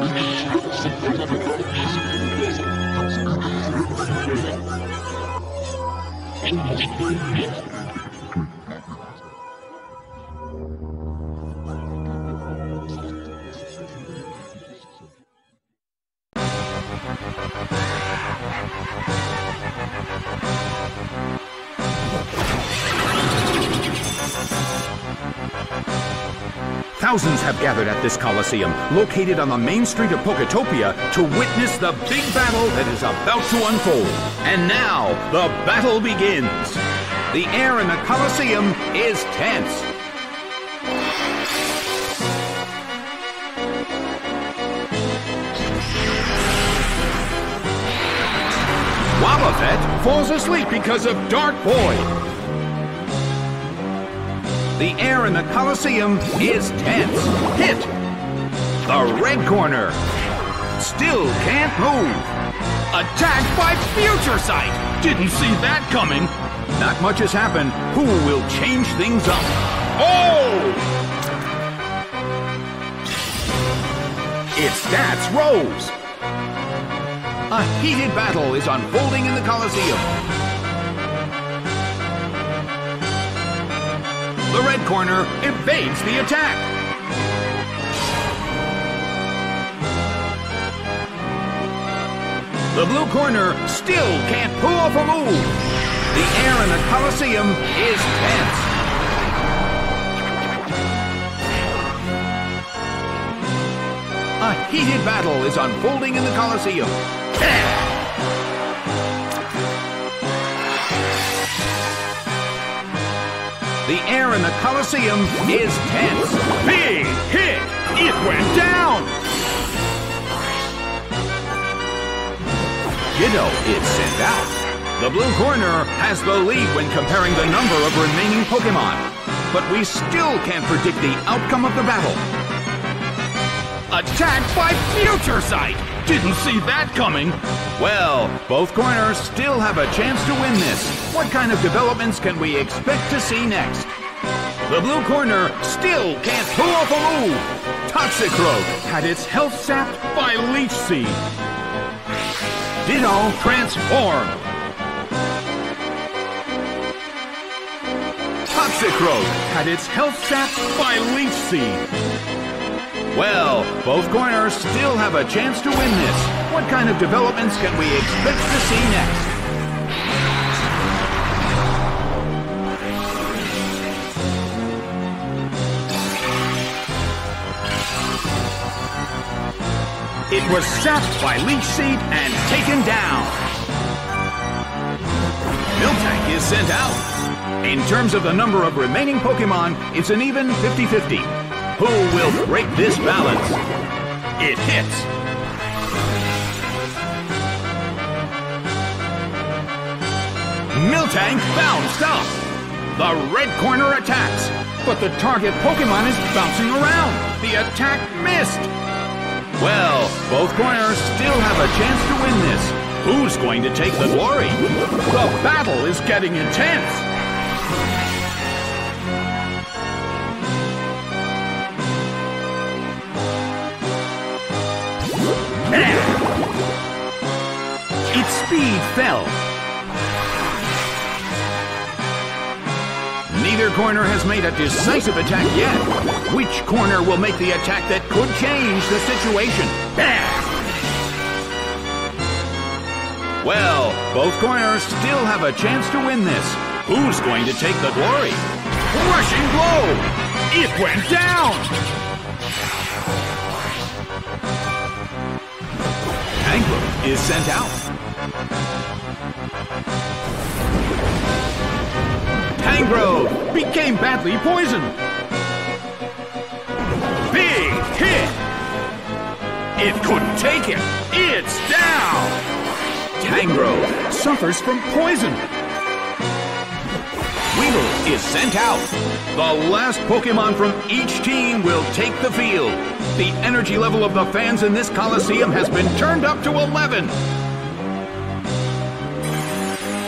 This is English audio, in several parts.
Thousands have gathered at this Coliseum, located on the main street of Poketopia, to witness the big battle that is about to unfold. And now, the battle begins. The air in the Coliseum is tense. Wobbuffet falls asleep because of Dark Void. The air in the Coliseum is tense. Hit! The red corner. Still can't move. Attacked by Future Sight! Didn't see that coming. Not much has happened. Who will change things up? Oh! It's Stats Rose. A heated battle is unfolding in the Coliseum. The red corner evades the attack. The blue corner still can't pull off a move. The air in the Coliseum is tense. A heated battle is unfolding in the Coliseum. The air in the Coliseum is tense. Big hit! It went down! Ditto is sent out. The blue corner has the lead when comparing the number of remaining Pokemon. But we still can't predict the outcome of the battle. Attacked by Future Sight! Didn't see that coming. Well, both corners still have a chance to win this. What kind of developments can we expect to see next? The blue corner still can't pull off a move. Toxicroak had its health sapped by Leech Seed. Ditto transformed. Toxicroak had its health sapped by Leech Seed. Well, both corners still have a chance to win this. What kind of developments can we expect to see next? It was sapped by Leech Seed and taken down. Miltank is sent out. In terms of the number of remaining Pokemon, it's an even 50-50. Who will break this balance? It hits. Miltank bounced up. The red corner attacks, but the target Pokemon is bouncing around. The attack missed. Well, both corners still have a chance to win this. Who's going to take the glory? The battle is getting intense. Speed fell. Neither corner has made a decisive attack yet. Which corner will make the attack that could change the situation? Bam! Well, both corners still have a chance to win this. Who's going to take the glory? Rushing blow! It went down! is sent out. Tangrowth became badly poisoned. Big hit! It couldn't take it. It's down! Tangrowth suffers from poison. Weedle is sent out. The last Pokemon from each team will take the field. The energy level of the fans in this Coliseum has been turned up to 11.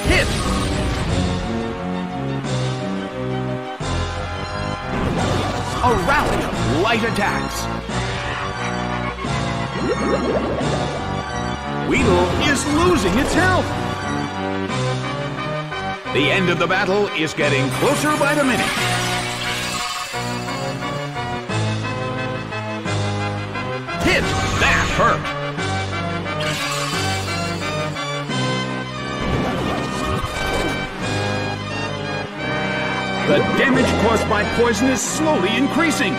Hit! A rally of light attacks. Weedle is losing its health. The end of the battle is getting closer by the minute. Hit! That hurt! The damage caused by poison is slowly increasing.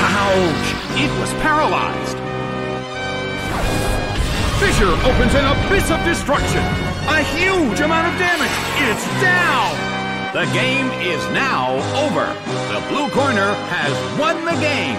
Ouch! It was paralyzed. Fissure opens an abyss of destruction. A huge amount of damage. It's down. The game is now over. The blue corner has won the game.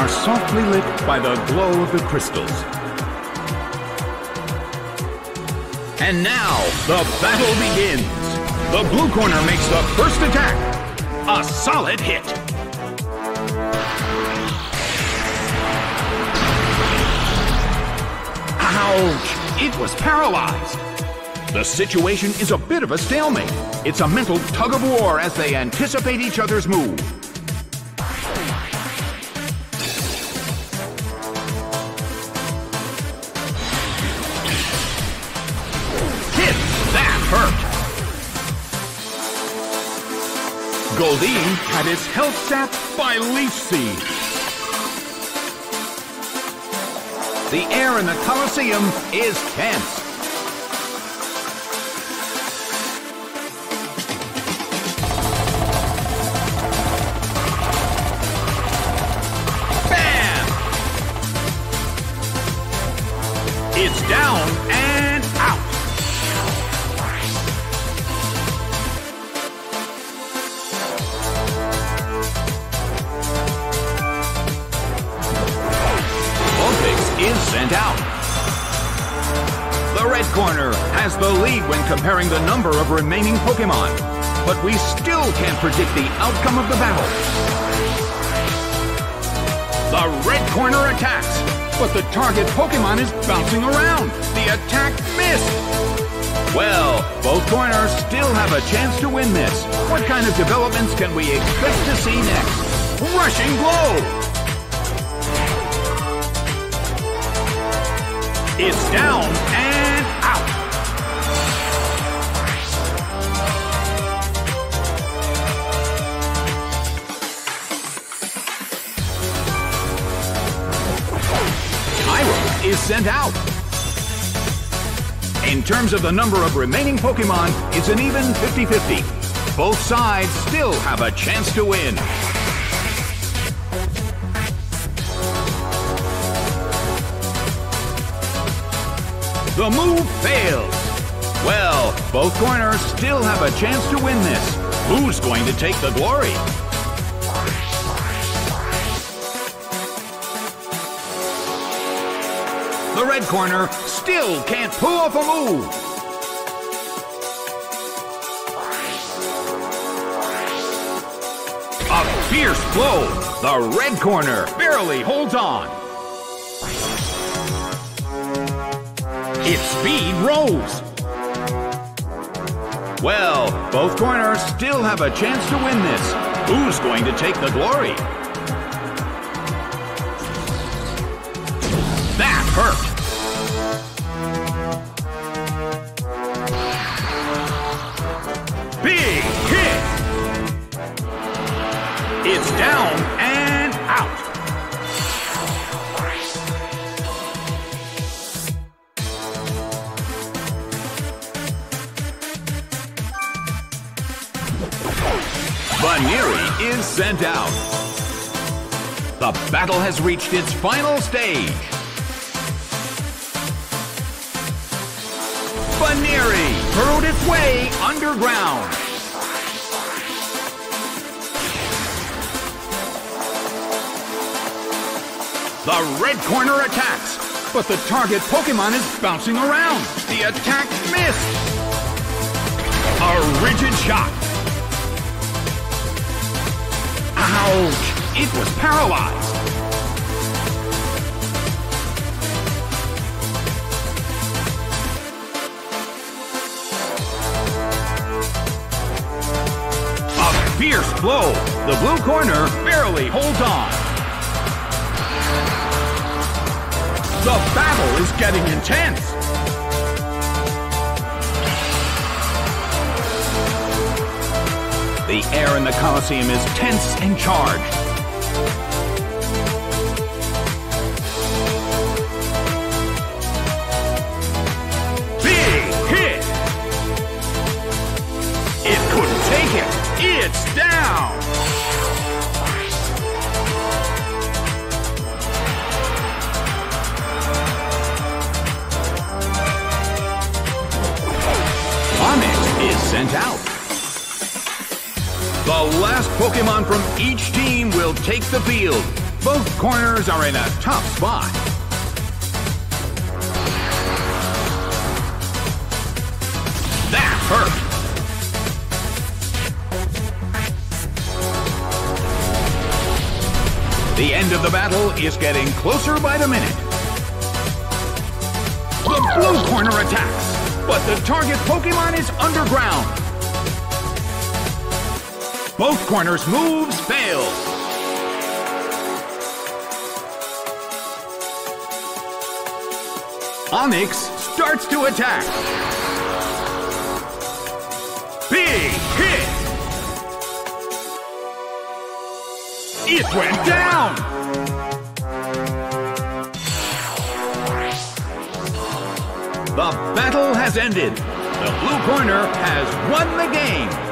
Are softly lit by the glow of the crystals. And now, the battle begins. The blue corner makes the first attack. A solid hit. Ouch! It was paralyzed. The situation is a bit of a stalemate. It's a mental tug of war as they anticipate each other's move. Goldeen had his health sapped by Leech Seed. The air in the Colosseum is tense. Bam! It's down sent out. The red corner has the lead when comparing the number of remaining Pokemon, but we still can't predict the outcome of the battle. The red corner attacks, but the target Pokemon is bouncing around. The attack missed. Well, both corners still have a chance to win this. What kind of developments can we expect to see next? Rushing blow! It's down and out. Tyro is sent out. In terms of the number of remaining Pokemon, it's an even 50-50. Both sides still have a chance to win. The move fails. Well, both corners still have a chance to win this. Who's going to take the glory? The red corner still can't pull off a move. A fierce blow. The red corner barely holds on. Its speed rose. Well, both corners still have a chance to win this. Who's going to take the glory? That hurt. Has reached its final stage. Baneri hurled its way underground. The red corner attacks, but the target Pokemon is bouncing around. The attack missed. A rigid shot. Ouch! It was paralyzed. Fierce blow. The blue corner barely holds on. The battle is getting intense. The air in the Colosseum is tense and charged. Big hit! It couldn't take it. It's down. Onix is sent out. The last Pokemon from each team will take the field. Both corners are in a tough spot. That hurt. The end of the battle is getting closer by the minute. The blue corner attacks, but the target Pokemon is underground. Both corners' moves fail. Onix starts to attack. It went down! The battle has ended. The blue corner has won the game.